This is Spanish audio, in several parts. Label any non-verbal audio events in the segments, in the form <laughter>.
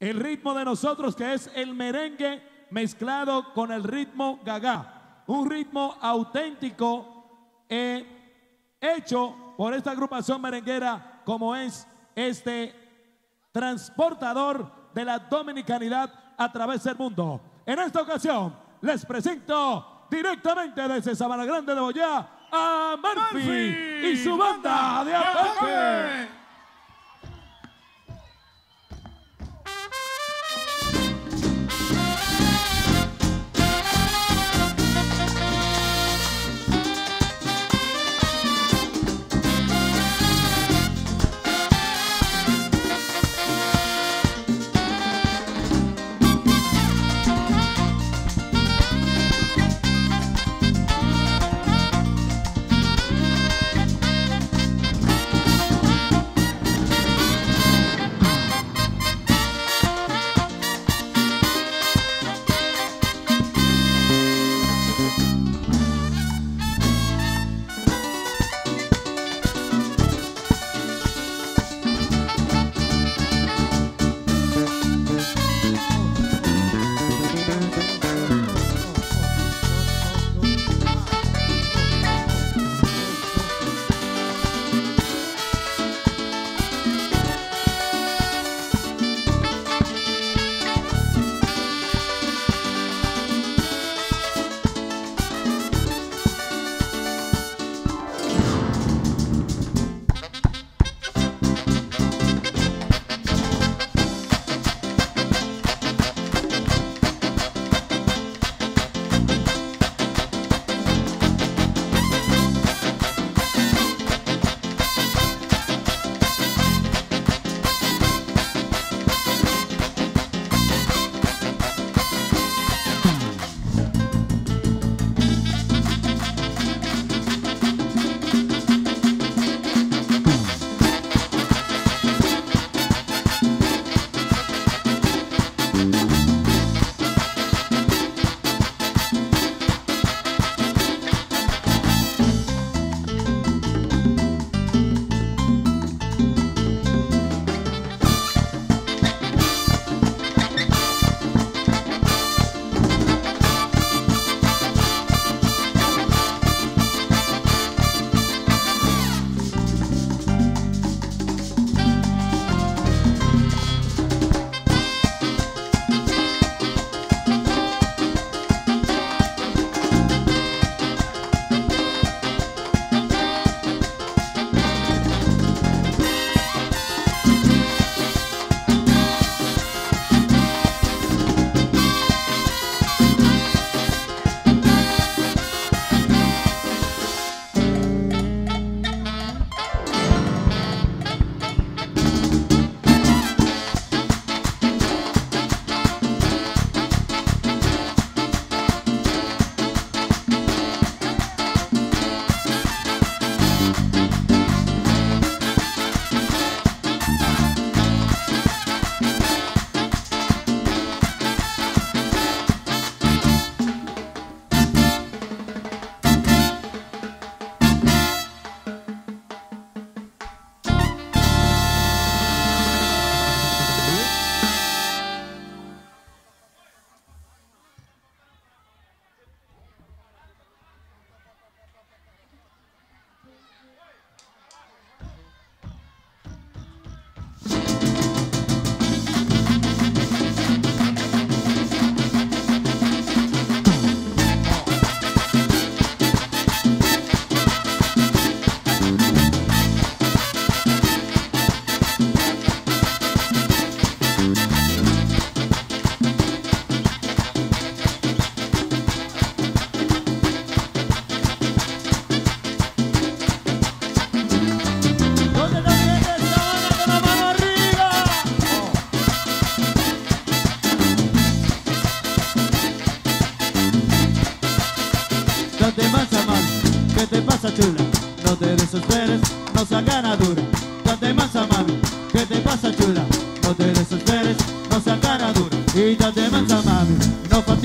el ritmo de nosotros que es el merengue mezclado con el ritmo gaga. Un ritmo auténtico eh, hecho por esta agrupación merenguera como es este transportador de la dominicanidad a través del mundo. En esta ocasión les presento directamente desde Sabana Grande de Boyá a Murphy, y su banda de ataque.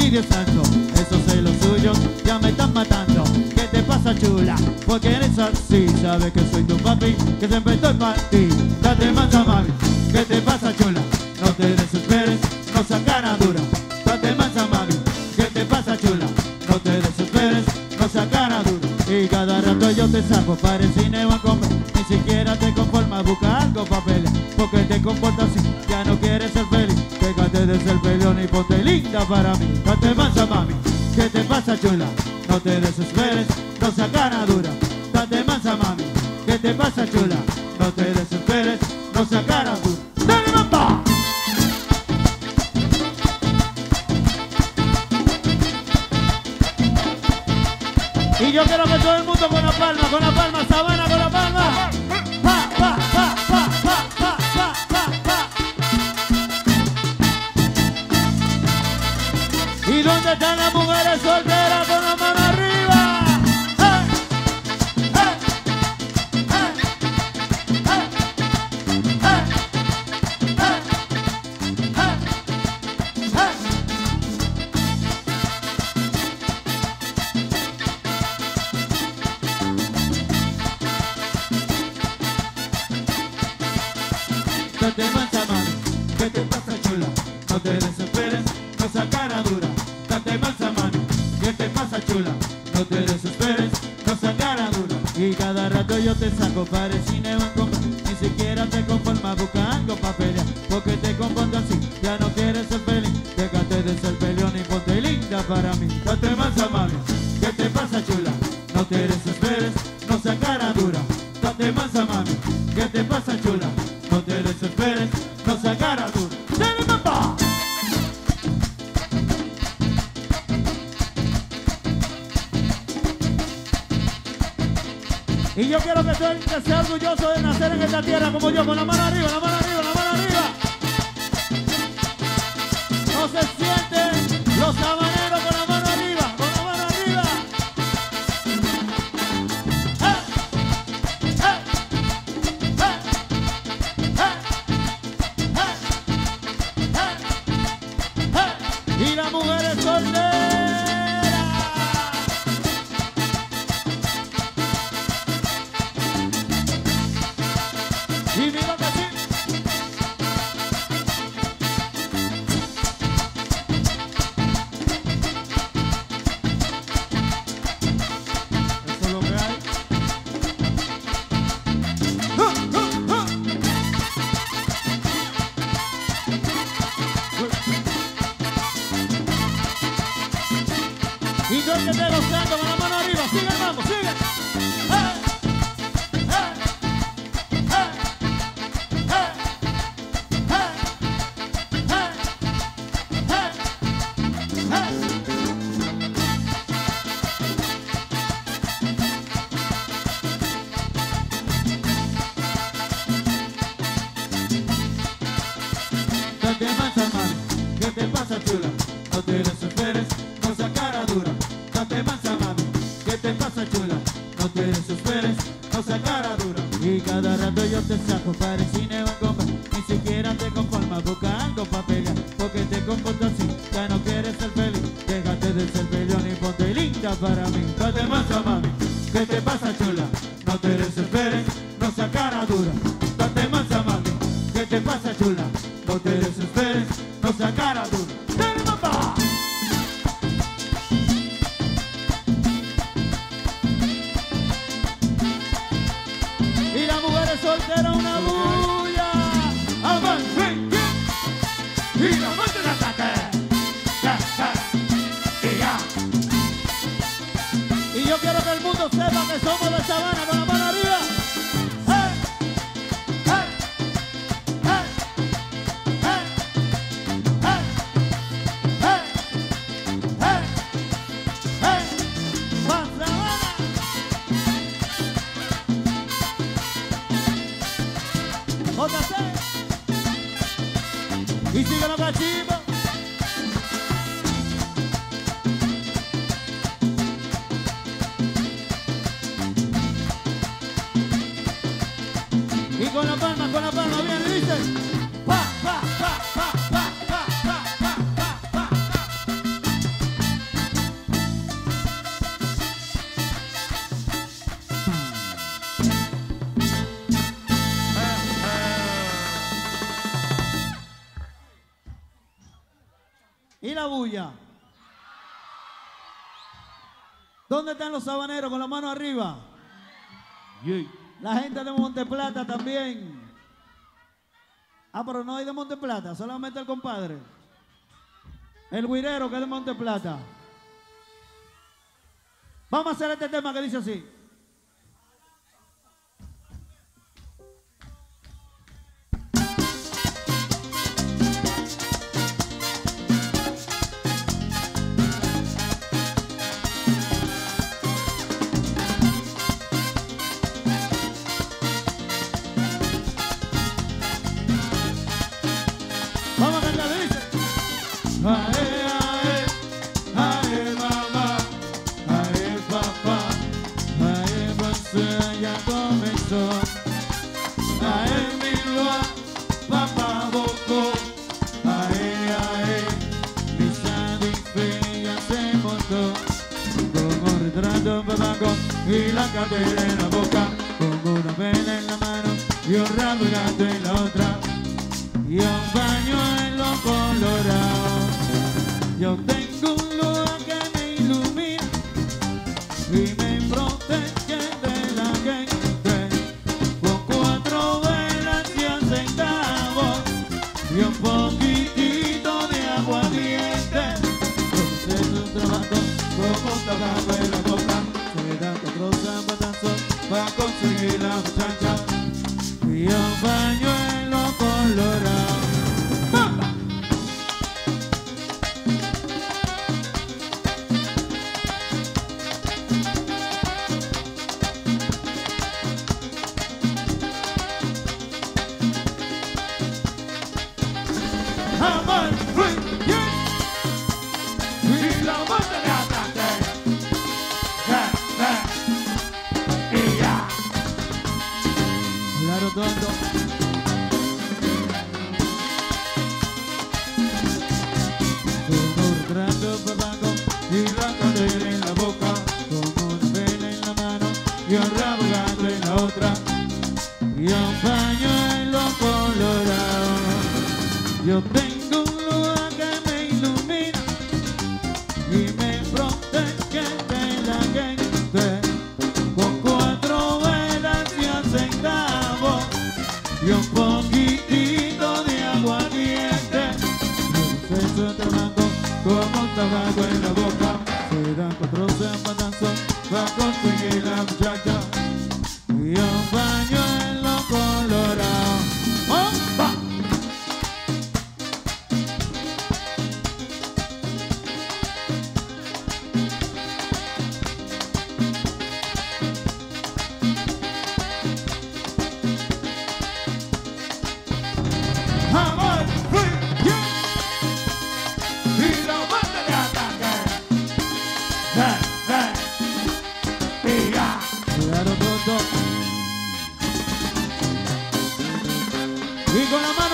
Dios santo, esos celos suyos ya me están matando. ¿Qué te pasa, chula? Porque eres así, sabes que soy tu papi, que siempre estoy para ti. Date mansa, mami. ¿Qué te pasa, chula? No te desesperes, no seas cara dura. Date mansa, mami. ¿Qué te pasa, chula? No te desesperes, no seas cara dura. Y cada rato yo te saco para el cine o a comer. Ni siquiera te conformas, busca algo para pelear. Porque te comportas así, ya no quieres ser feliz. Déjate de ser peleón y ponte linda para mí. no seas cara dura, date mansa mami, que te pasa chula, no te desesperes, no seas cara dura. ¡Dale, mamá! Y yo quiero que todo el mundo con la palma, con la palma, sabana, con la palma. Pa, pa, pa, pa, pa, pa, pa, pa, pa. ¿Y dónde están las mujeres solteras con la mano? yo te saco para quiero que, estoy, que sea orgulloso de nacer en esta tierra como yo, con la mano arriba, la mano arriba, la mano arriba. No se sienten los amantes. Thank you. Roda E siga na cativa ¿Dónde están los sabaneros con la mano arriba? La gente de Monteplata también. Ah, pero no hay de Monteplata, solamente el compadre. El guirero que es de Monteplata. Vamos a hacer este tema que dice así. Lord. Y con la mano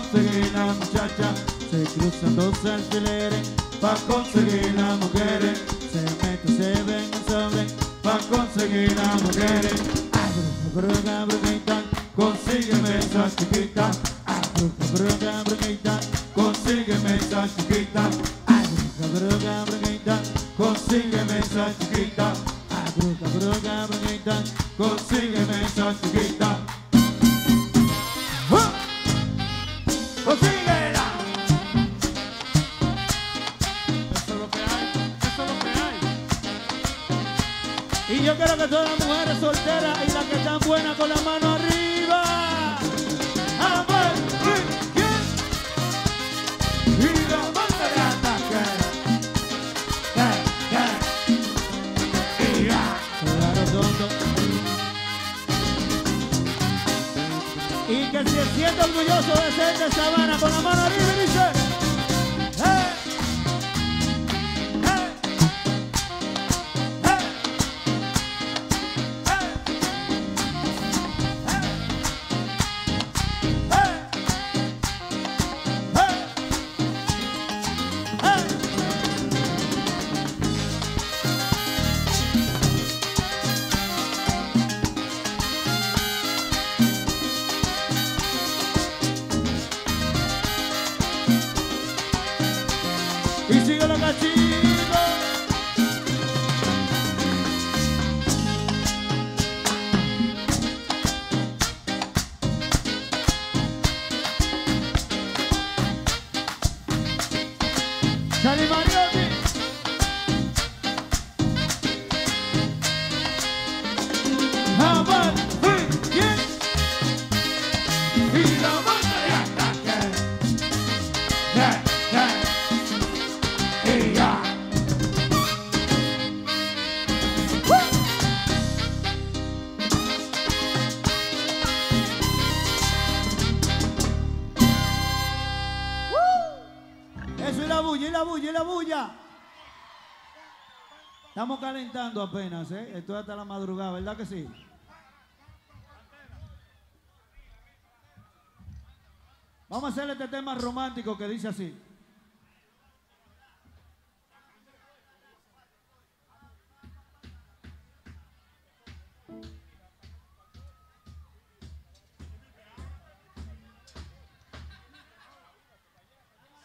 conseguir la muchacha, se cruzan dos alfileres, pa' conseguir la mujer, se mete, se ven, sobre, pa' conseguir la mujer. Bruja, brujita, consígueme esa chiquita, bruja, brujita, consígueme esa chiquita, bruja, brujita, consígueme esa chiquita, bruja, brujita, consígueme esa chiquita. que todas las mujeres solteras y las que están buenas con la mano arriba. Amor, Y la de ataque. Y que se sienta orgulloso de ser de Sabana con la mano arriba. apenas, ¿eh? Estoy hasta la madrugada, ¿verdad que sí? Vamos a hacer este tema romántico que dice así.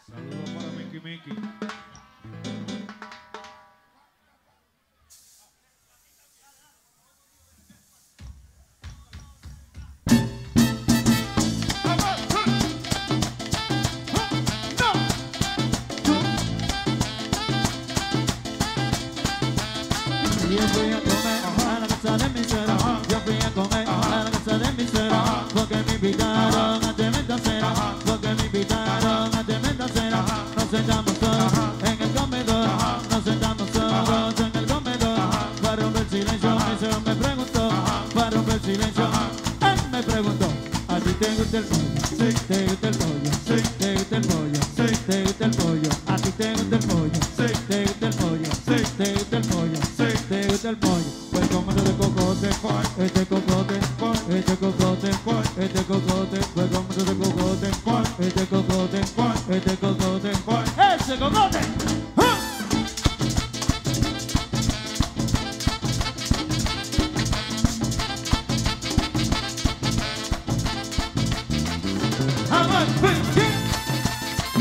Saludos para Mickey Mickey.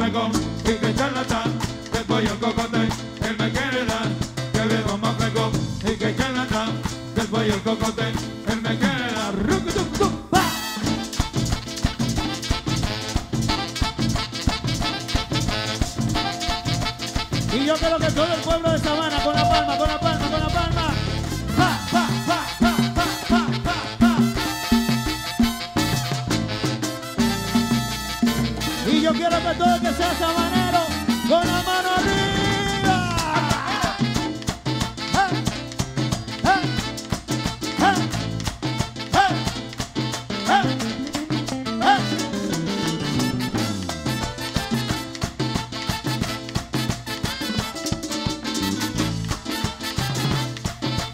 mego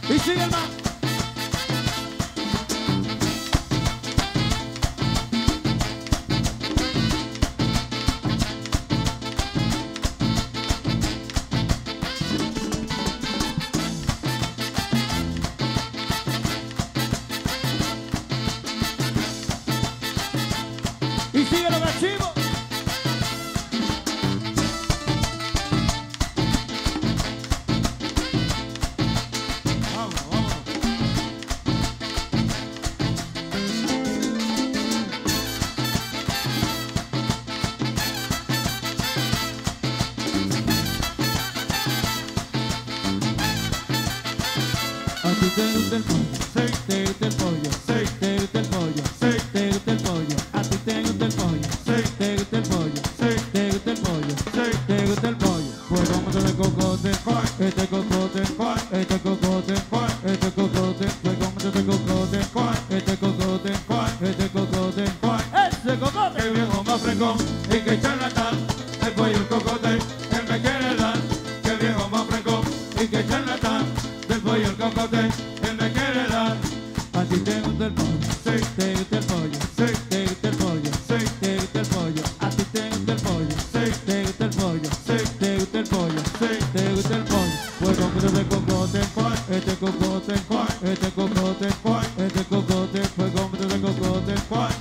你记得吗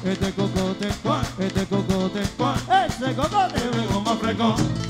este cocote, este cocote, este cocote, este cocote, más fresco.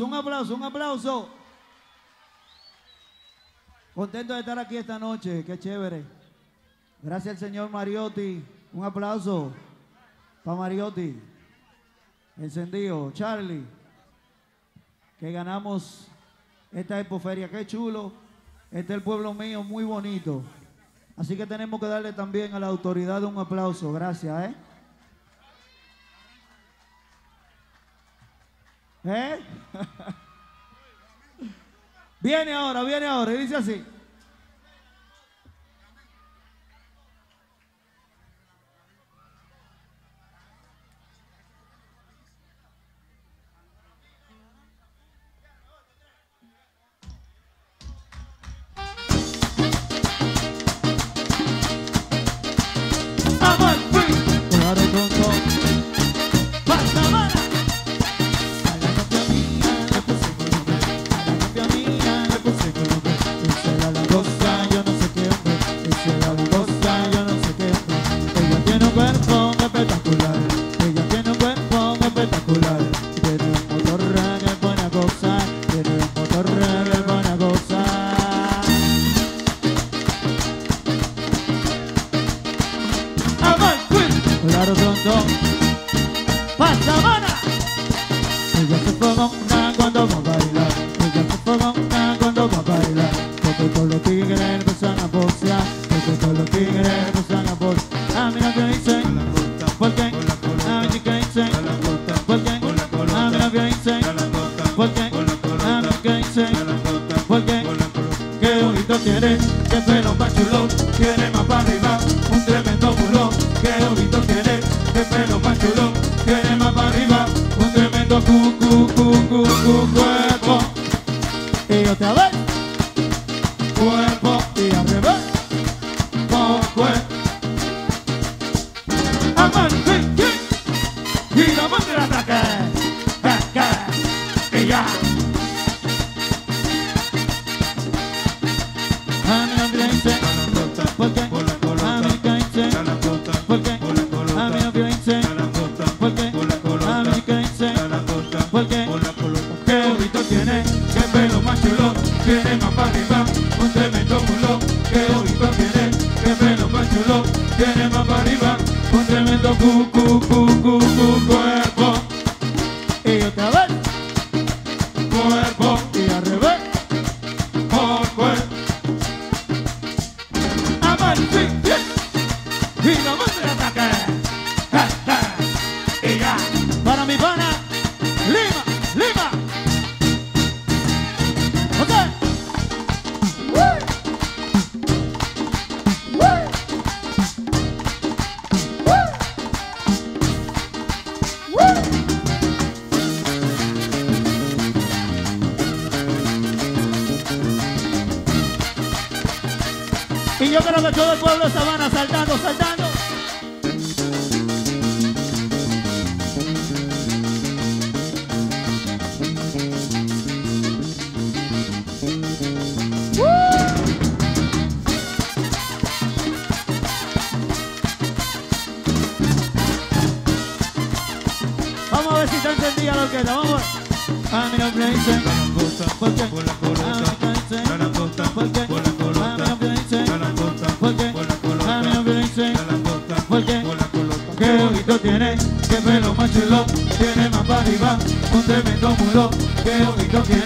un aplauso, un aplauso. Contento de estar aquí esta noche, qué chévere. Gracias al señor Mariotti. Un aplauso para Mariotti. Encendido, Charlie. Que ganamos esta expoferia, qué chulo. Este es el pueblo mío, muy bonito. Así que tenemos que darle también a la autoridad un aplauso. Gracias, ¿eh? ¿Eh? <laughs> Viene ahora, viene ahora, y dice así. cinturón, tiene más para arriba, un tremendo cu, cu, cu, cu, cu cuerpo. Y yo te. yo creo que todo el pueblo estaban saltando, saltando. Vamos a ver si está encendida la orquesta, vamos. A mi nombre es Don't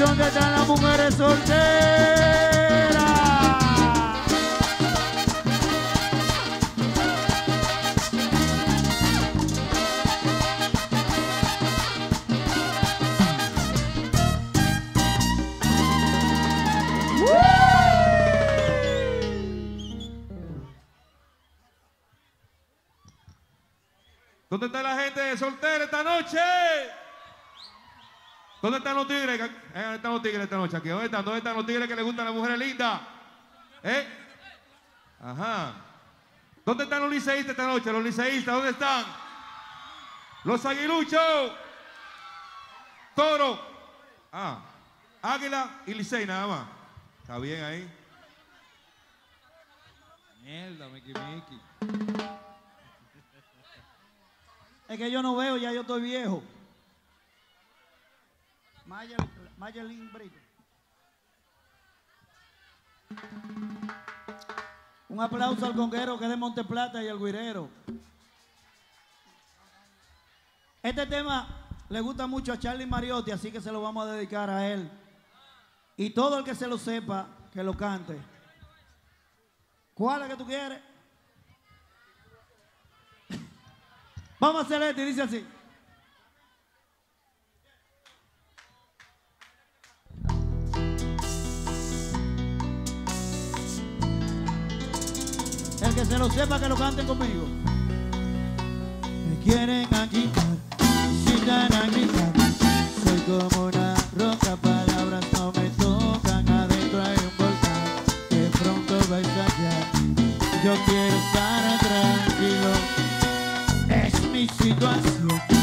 dónde están las mujeres solteras? ¿Dónde está la gente soltera esta noche? ¿Dónde están los tigres? Eh, ¿Dónde están los tigres esta noche? Aquí, ¿Dónde están? ¿Dónde están los tigres que les gustan a las mujeres lindas? ¿Eh? Ajá. ¿Dónde están los liceístas esta noche? Los liceístas, ¿dónde están? Los aguiluchos. Toro. Ah. Águila y licey nada más. Está bien ahí. Mierda, Mickey Mickey. Es que yo no veo, ya yo estoy viejo. Mayelin Brito. Un aplauso al conguero que es de Monteplata y al guirero. Este tema le gusta mucho a Charlie Mariotti, así que se lo vamos a dedicar a él. Y todo el que se lo sepa, que lo cante. ¿Cuál es que tú quieres? <laughs> Vamos a hacer este, dice así. Que se lo sepa que lo canten conmigo. Me quieren quitar, citan a gritar. Soy como una roca, palabras no me tocan. Adentro hay un volcán que pronto va a estallar. Yo quiero estar tranquilo. Es mi situación,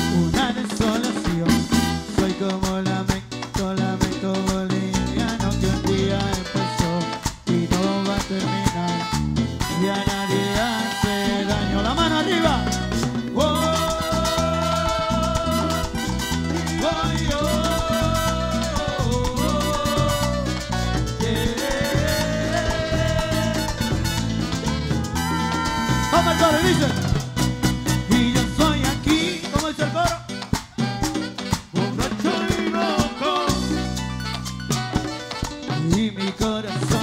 Y mi corazón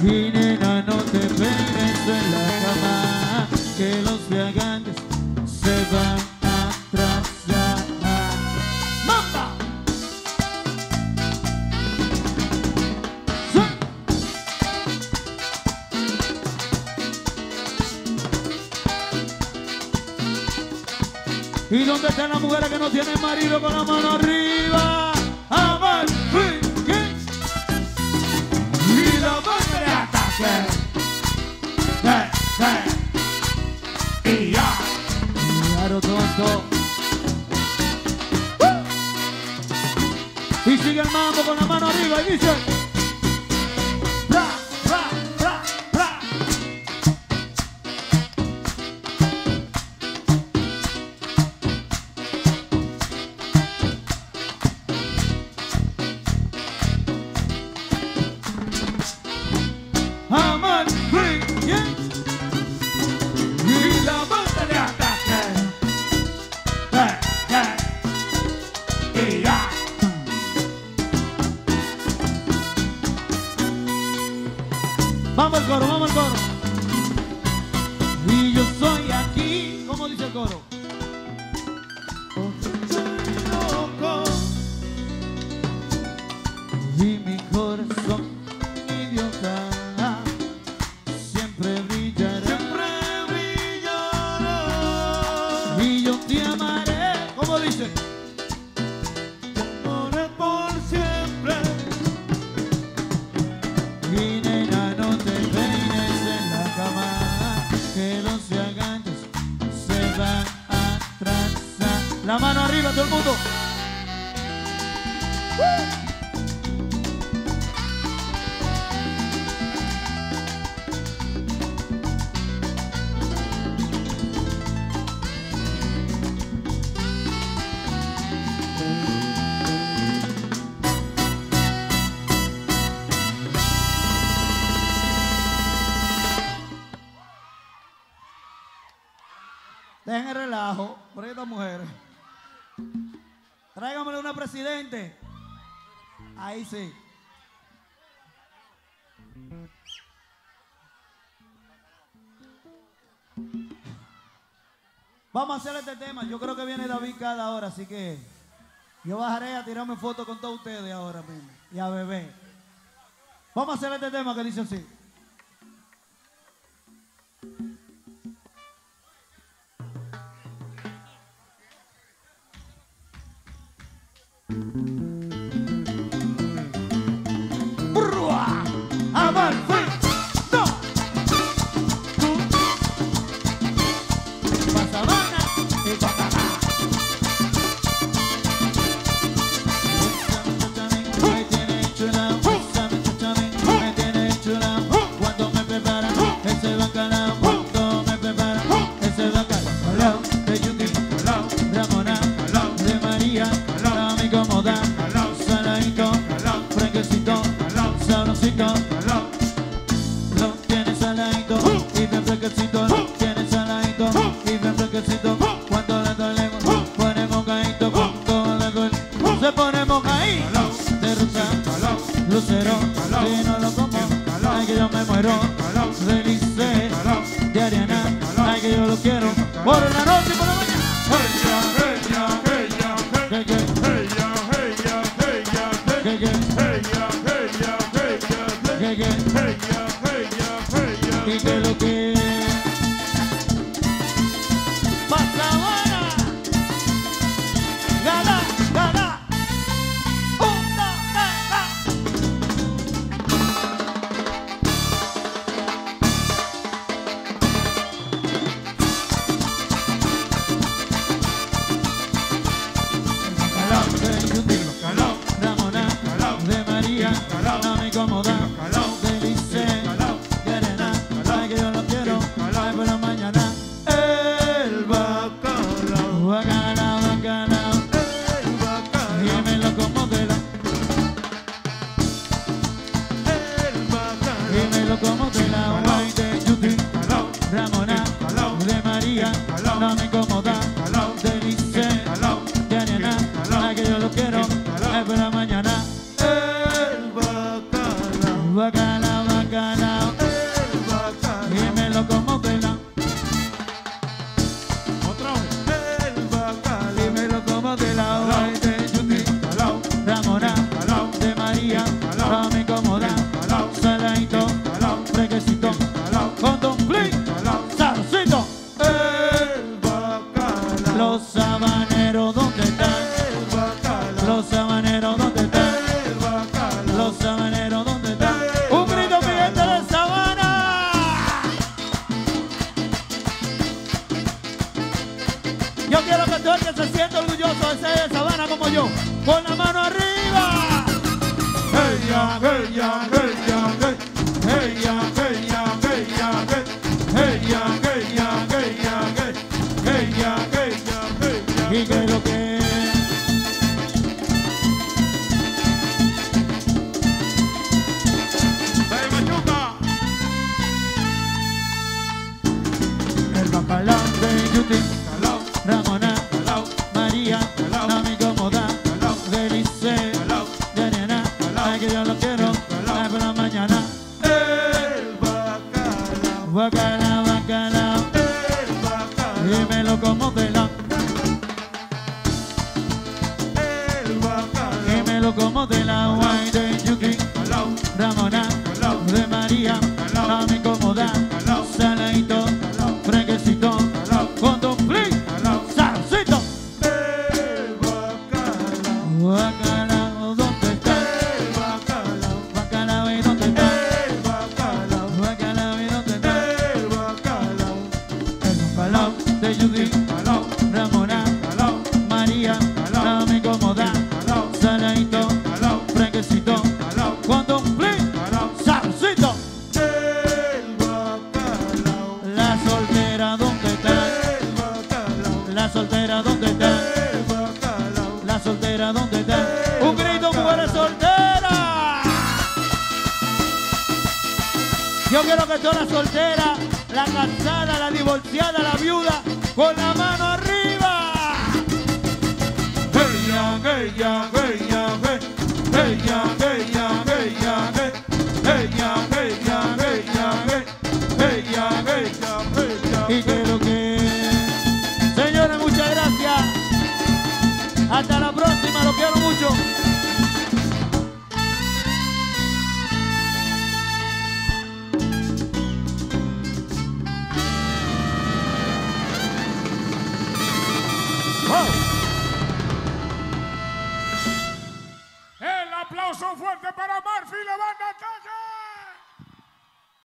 Y nena, no te pegues en la cama, que los viajantes se van a atrasar. ¡Mamba! ¿Y dónde están las mujeres que no tienen marido con la mano ou? dice. Vamos a hacer este tema. Yo creo que viene David cada hora, así que yo bajaré a tirarme foto con todos ustedes ahora mismo y a bebé. Vamos a hacer este tema que dice así. Hey ya, hey ya, hey que causa